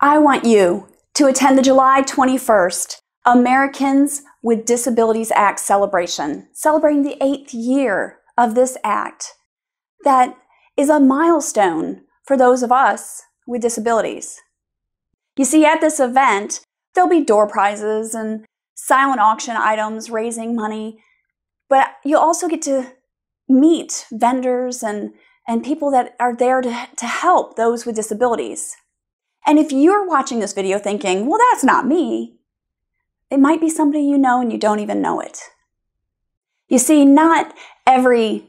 I want you to attend the July 21st Americans with Disabilities Act celebration, celebrating the eighth year of this act that is a milestone for those of us with disabilities. You see, at this event, there'll be door prizes and silent auction items raising money, but you'll also get to meet vendors and, and people that are there to, to help those with disabilities. And if you're watching this video thinking, well, that's not me, it might be somebody you know and you don't even know it. You see, not every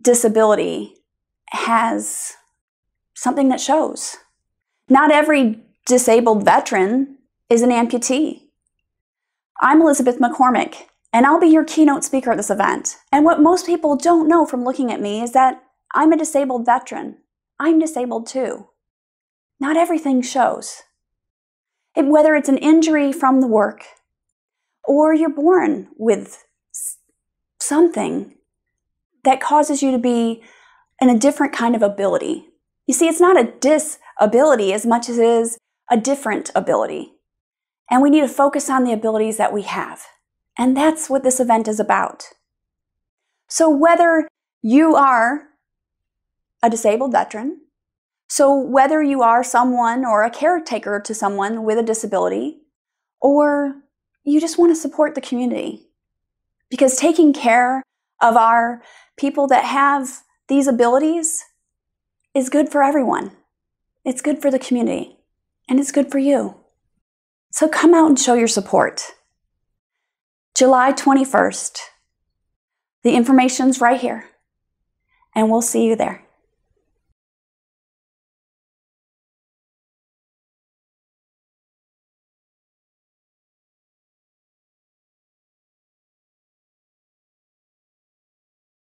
disability has something that shows. Not every disabled veteran is an amputee. I'm Elizabeth McCormick, and I'll be your keynote speaker at this event. And what most people don't know from looking at me is that I'm a disabled veteran. I'm disabled too. Not everything shows. Whether it's an injury from the work, or you're born with something that causes you to be in a different kind of ability. You see, it's not a disability as much as it is a different ability. And we need to focus on the abilities that we have. And that's what this event is about. So whether you are a disabled veteran, so whether you are someone or a caretaker to someone with a disability, or you just want to support the community, because taking care of our people that have these abilities is good for everyone. It's good for the community, and it's good for you. So come out and show your support. July 21st. The information's right here, and we'll see you there.